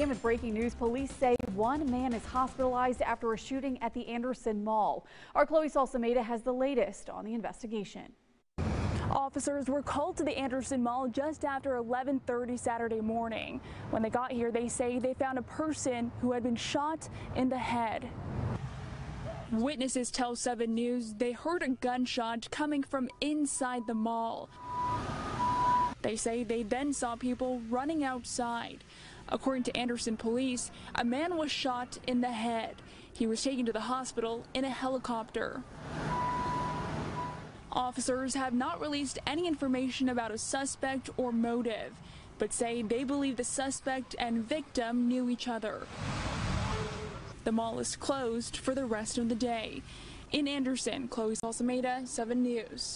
With breaking news, police say one man is hospitalized after a shooting at the Anderson Mall. Our Chloe Salsameda has the latest on the investigation. Officers were called to the Anderson Mall just after 11:30 Saturday morning. When they got here, they say they found a person who had been shot in the head. Witnesses tell 7 News they heard a gunshot coming from inside the mall. They say they then saw people running outside. According to Anderson police, a man was shot in the head. He was taken to the hospital in a helicopter. Officers have not released any information about a suspect or motive, but say they believe the suspect and victim knew each other. The mall is closed for the rest of the day. In Anderson, Chloe Salsameda, 7 News.